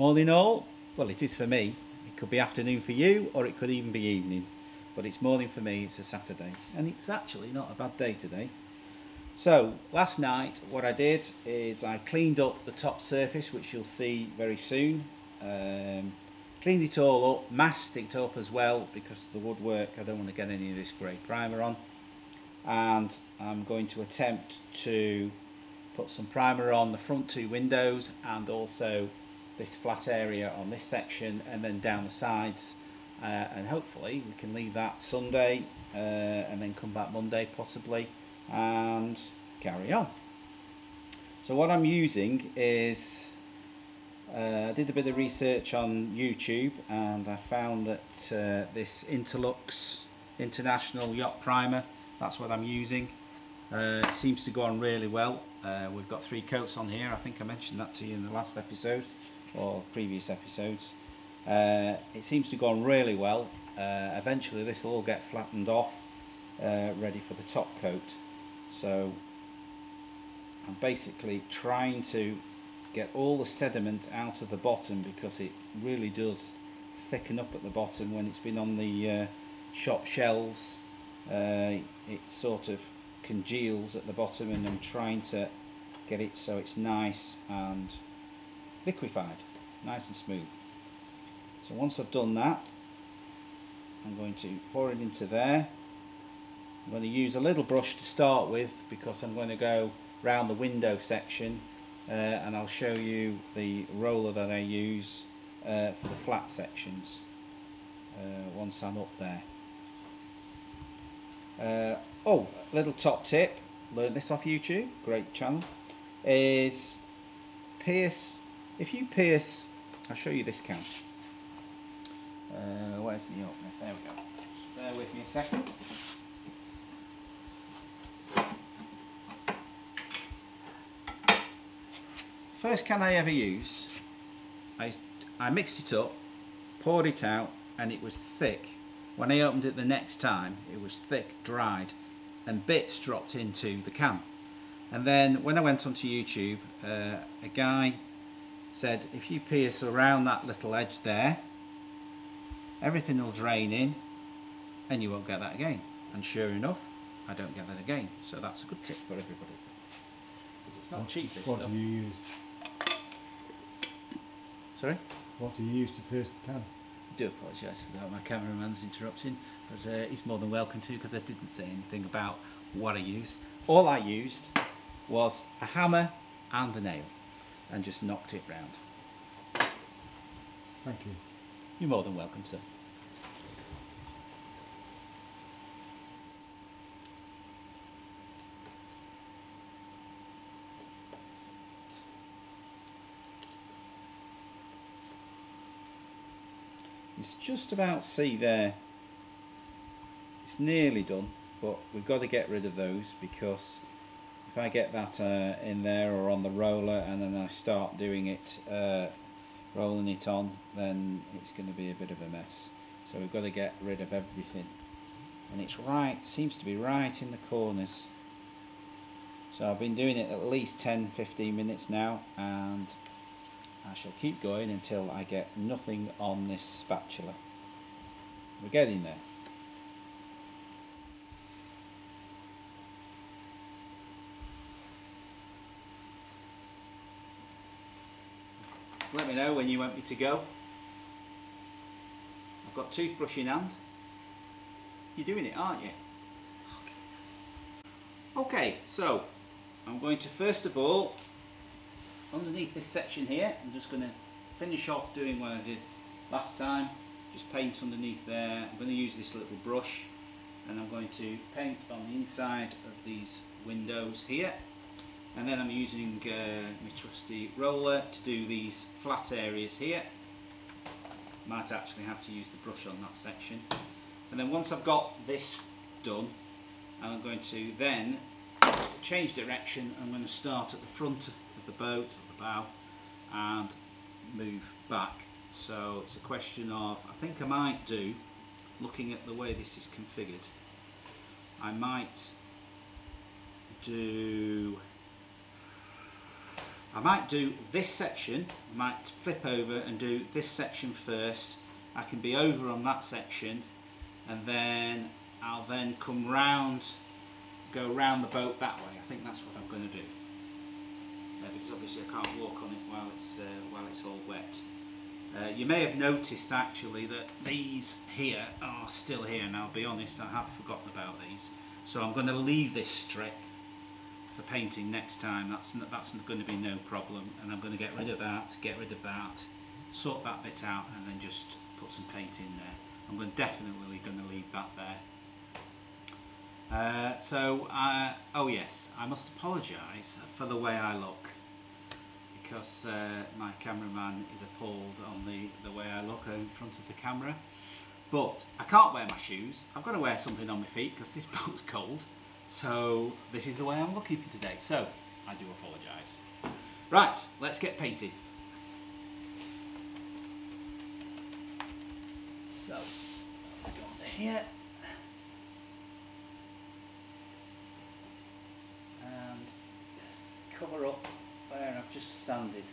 Morning all. Well, it is for me. It could be afternoon for you, or it could even be evening. But it's morning for me. It's a Saturday, and it's actually not a bad day today. So last night, what I did is I cleaned up the top surface, which you'll see very soon. Um, cleaned it all up, masked it up as well because the woodwork. I don't want to get any of this grey primer on, and I'm going to attempt to put some primer on the front two windows and also this flat area on this section and then down the sides uh, and hopefully we can leave that Sunday uh, and then come back Monday possibly and carry on. So what I'm using is uh, I did a bit of research on YouTube and I found that uh, this Interlux International Yacht Primer that's what I'm using uh, it seems to go on really well. Uh, we've got three coats on here. I think I mentioned that to you in the last episode or previous episodes. Uh, it seems to go on really well. Uh, eventually this will all get flattened off, uh, ready for the top coat. So I'm basically trying to get all the sediment out of the bottom because it really does thicken up at the bottom when it's been on the uh, shop shelves. Uh, it sort of congeals at the bottom and I'm trying to get it so it's nice and liquefied, nice and smooth. So once I've done that, I'm going to pour it into there. I'm going to use a little brush to start with because I'm going to go round the window section uh, and I'll show you the roller that I use uh, for the flat sections uh, once I'm up there. Uh, oh, little top tip, learned this off YouTube, great channel, is pierce if you pierce, I'll show you this count. Uh, where's my opener? There we go. Bear with me a second. First can I ever used, I, I mixed it up, poured it out, and it was thick. When I opened it the next time, it was thick, dried, and bits dropped into the can. And then when I went onto YouTube, uh, a guy said if you pierce around that little edge there everything will drain in and you won't get that again. And sure enough I don't get that again. So that's a good tip for everybody. Because it's not what, cheap this what stuff. do you use? Sorry? What do you use to pierce the can? I do apologise for that my cameraman's interrupting but uh, he's more than welcome to because I didn't say anything about what I used. All I used was a hammer and a nail and just knocked it round. Thank you. You're more than welcome, sir. It's just about see there. It's nearly done, but we've got to get rid of those because if I get that uh, in there or on the roller and then I start doing it uh, rolling it on then it's going to be a bit of a mess. So we've got to get rid of everything. And it's right seems to be right in the corners. So I've been doing it at least 10-15 minutes now and I shall keep going until I get nothing on this spatula. We're getting there Let me know when you want me to go. I've got toothbrush in hand. You're doing it, aren't you? Okay, so I'm going to first of all, underneath this section here, I'm just going to finish off doing what I did last time. Just paint underneath there. I'm going to use this little brush and I'm going to paint on the inside of these windows here and then I'm using uh, my trusty roller to do these flat areas here. Might actually have to use the brush on that section. And then once I've got this done I'm going to then change direction. I'm going to start at the front of the boat or the bow and move back. So it's a question of I think I might do looking at the way this is configured I might do I might do this section, I might flip over and do this section first. I can be over on that section and then I'll then come round, go round the boat that way. I think that's what I'm going to do. Uh, because obviously I can't walk on it while it's, uh, while it's all wet. Uh, you may have noticed actually that these here are still here and I'll be honest I have forgotten about these so I'm going to leave this strip for painting next time that's, that's going to be no problem and I'm going to get rid of that, get rid of that, sort that bit out and then just put some paint in there. I'm going definitely going to leave that there. Uh, so, uh, oh yes, I must apologise for the way I look because uh, my cameraman is appalled on the, the way I look in front of the camera. But I can't wear my shoes. I've got to wear something on my feet because this boat's cold. So this is the way I'm looking for today. So I do apologise. Right, let's get painted. So let's go on here. And just cover up where I've just sanded.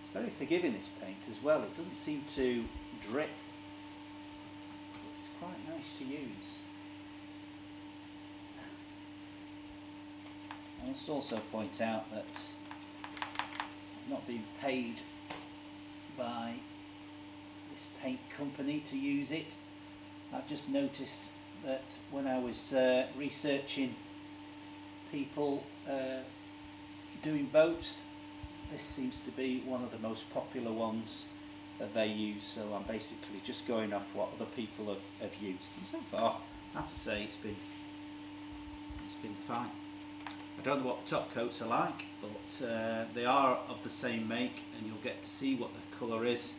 It's very forgiving this paint as well, it doesn't seem to drip. It's quite nice to use. I must also point out that I've not been paid by this paint company to use it. I've just noticed that when I was uh, researching people uh, doing boats. This seems to be one of the most popular ones that they use, so I'm basically just going off what other people have, have used. And so far, I have to say it's been it's been fine. I don't know what the top coats are like, but uh, they are of the same make, and you'll get to see what the colour is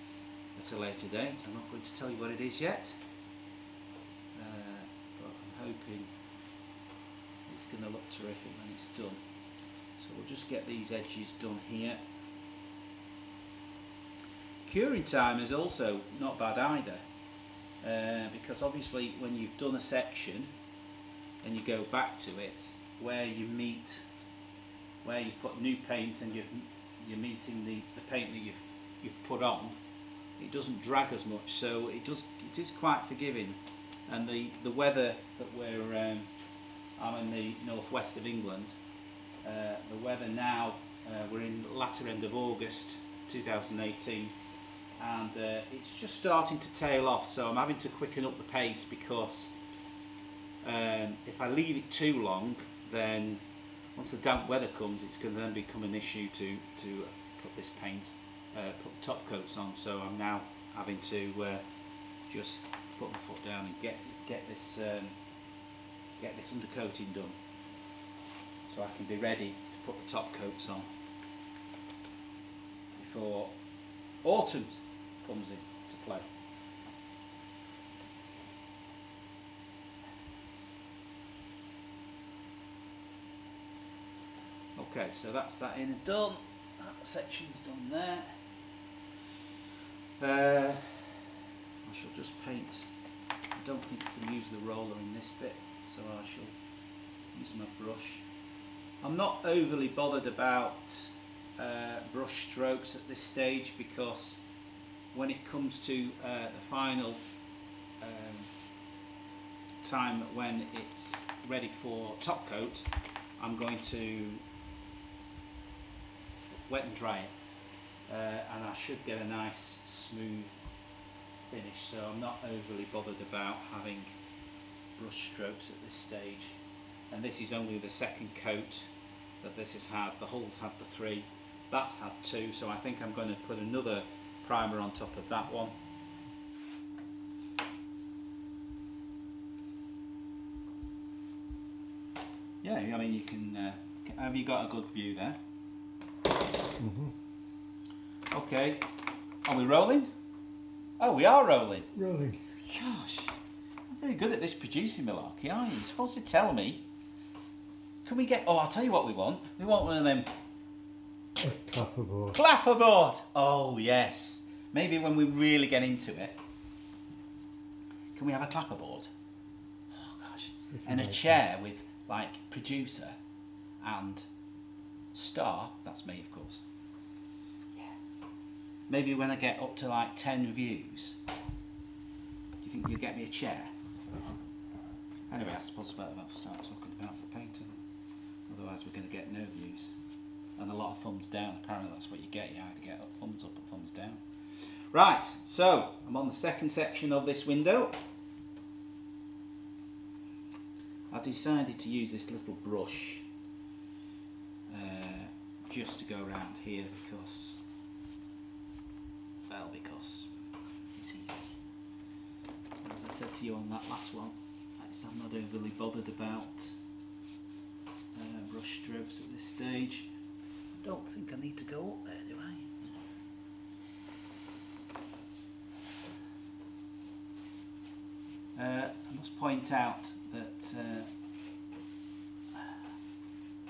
at a later date. I'm not going to tell you what it is yet, uh, but I'm hoping it's going to look terrific when it's done. So we'll just get these edges done here. Curing time is also not bad either. Uh, because obviously when you've done a section and you go back to it where you meet where you've put new paint and you've, you're meeting the, the paint that you've, you've put on it doesn't drag as much. So it does it is quite forgiving. And the, the weather that we're um, I'm in the northwest of England. Uh, the weather now, uh, we're in the latter end of August 2018 and uh, it's just starting to tail off so I'm having to quicken up the pace because um, if I leave it too long then once the damp weather comes it's going to then become an issue to, to put this paint, uh, put the top coats on. So I'm now having to uh, just put my foot down and get, get this um, get this undercoating done so I can be ready to put the top coats on before autumn comes into play. Okay, so that's that in and done. That section's done there. Uh, I shall just paint. I don't think I can use the roller in this bit so I shall use my brush. I'm not overly bothered about uh, brush strokes at this stage because when it comes to uh, the final um, time when it's ready for top coat I'm going to wet and dry it uh, and I should get a nice smooth finish. So I'm not overly bothered about having brush strokes at this stage. And this is only the second coat that this has had. The hull's had the three. That's had two. So I think I'm going to put another primer on top of that one yeah I mean you can uh, have you got a good view there Mm -hmm. okay are we rolling oh we are rolling Rolling. gosh I'm very good at this producing malarkey, aren't you? You're supposed to tell me. Can we get... Oh, I'll tell you what we want. We want one of them... A clapperboard. Clapperboard! Oh, yes. Maybe when we really get into it. Can we have a clapperboard? Oh, gosh. And a chair with, like, producer. and star, that's me of course. Yeah. Maybe when I get up to like 10 views, do you think you'll get me a chair? Anyway, I suppose I better well start talking about the painting. Otherwise we're going to get no views. And a lot of thumbs down. Apparently that's what you get. You either get thumbs up or thumbs down. Right, so I'm on the second section of this window. I decided to use this little brush uh, just to go around here because, well, because it's easy. As I said to you on that last one, I'm not overly bothered about uh, brush strokes at this stage. I don't think I need to go up there, Uh, I must point out that uh,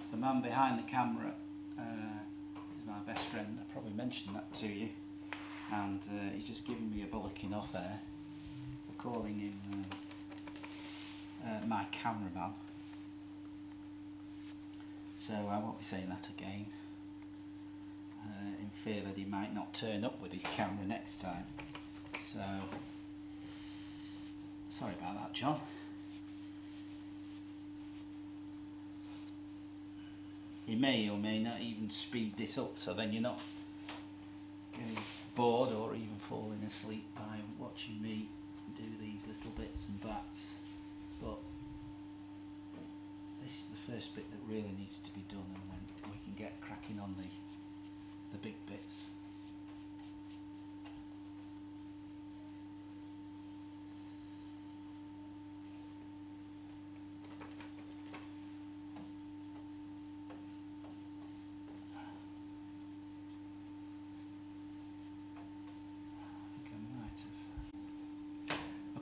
the man behind the camera uh, is my best friend. I probably mentioned that to you, and uh, he's just giving me a bollocking off there for calling him uh, uh, my cameraman. So I won't be saying that again, in fear that he might not turn up with his camera next time. So. Sorry about that, John. You may or may not even speed this up so then you're not getting bored or even falling asleep by watching me do these little bits and bats. But this is the first bit that really needs to be done and then we can get cracking on the, the big bits.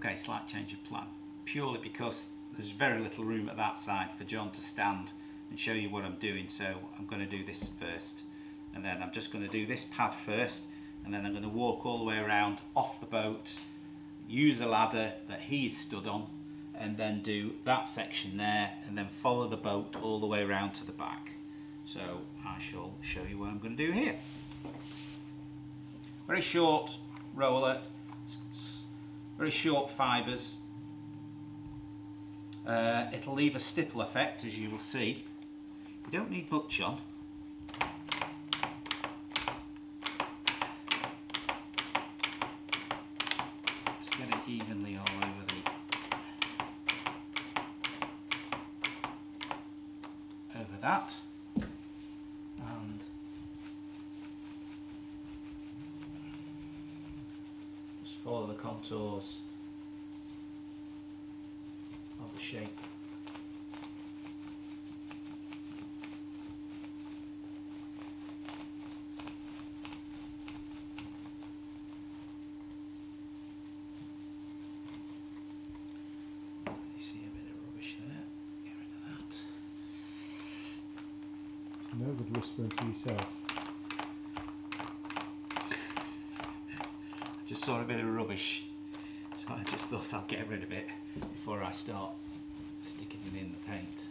Okay, slight change of plan. Purely because there's very little room at that side for John to stand and show you what I'm doing. So I'm going to do this first. And then I'm just going to do this pad first. And then I'm going to walk all the way around off the boat, use a ladder that he's stood on, and then do that section there, and then follow the boat all the way around to the back. So I shall show you what I'm going to do here. Very short roller, very short fibres. Uh, it'll leave a stipple effect as you will see. You don't need much on. Just get it evenly all over the over that and just follow the contours of the shape. You see a bit of rubbish there, get rid of that. No good whispering to yourself. just saw a bit of rubbish so I just thought I'll get rid of it before I start sticking it in the paint.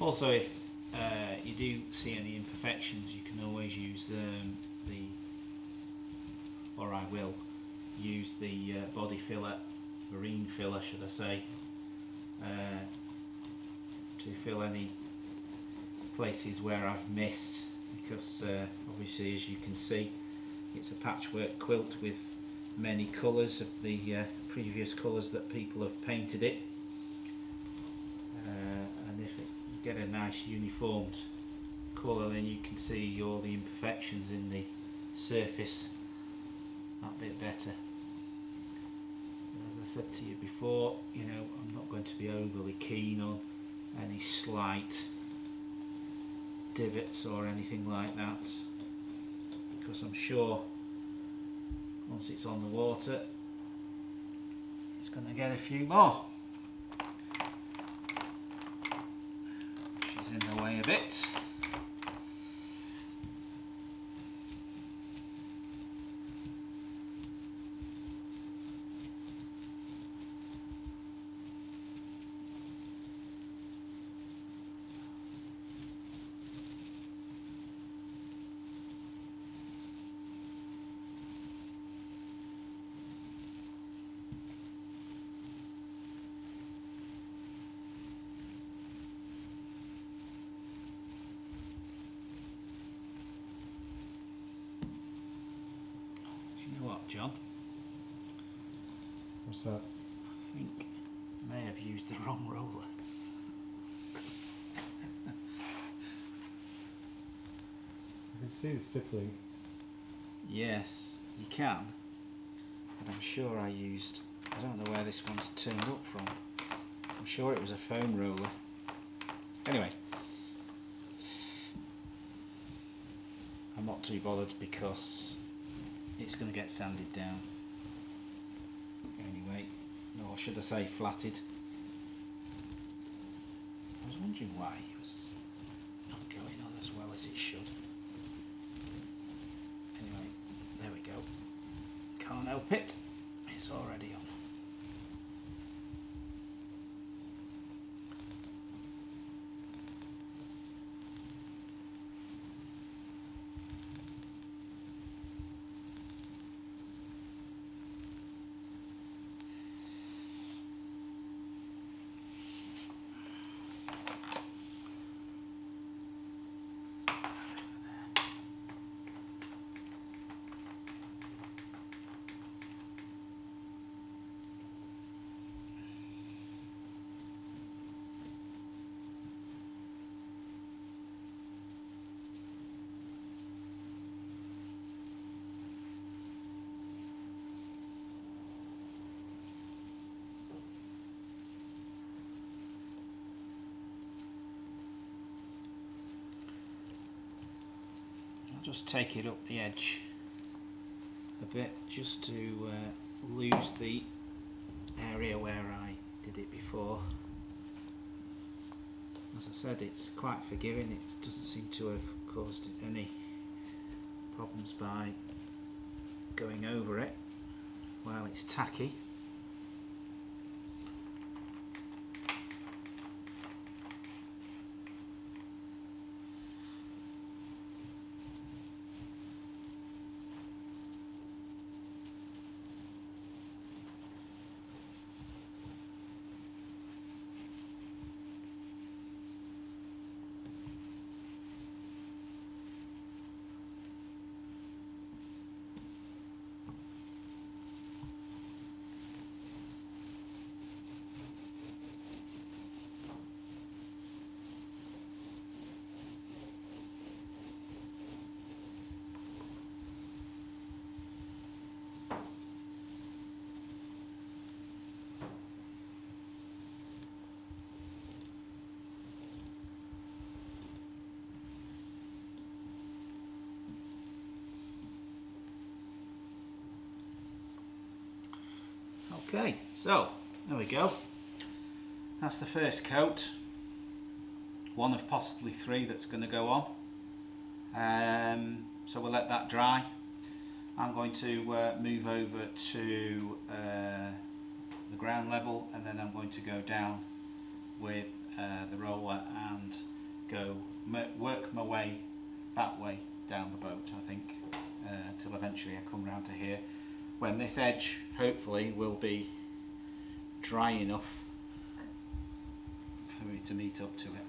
Also if uh, you do see any imperfections you can always use um, the, or I will, use the uh, body filler, marine filler should I say, uh, to fill any places where I've missed because uh, obviously as you can see it's a patchwork quilt with many colours of the uh, previous colours that people have painted it. Uh, and if it, you get a nice uniformed colour then you can see all the imperfections in the surface. That bit better. As I said to you before you know I'm not going to be overly keen on any slight divots or anything like that. Because I'm sure once it's on the water it's going to get a few more. She's in the way a bit John. What's that? I think I may have used the wrong roller. I can see the stippling. Yes, you can. But I'm sure I used. I don't know where this one's turned up from. I'm sure it was a foam roller. Anyway, I'm not too bothered because it's going to get sanded down. Anyway, or should I say flatted? I was wondering why it was not going on as well as it should. Anyway, there we go. Can't help it. It's already just take it up the edge a bit just to uh, lose the area where I did it before. As I said, it's quite forgiving. It doesn't seem to have caused any problems by going over it while it's tacky. Okay, so there we go. That's the first coat. One of possibly three that's going to go on. Um, so we'll let that dry. I'm going to uh, move over to uh, the ground level and then I'm going to go down with uh, the roller and go work my way that way down the boat I think until uh, eventually I come round to here when this edge hopefully will be dry enough for me to meet up to it.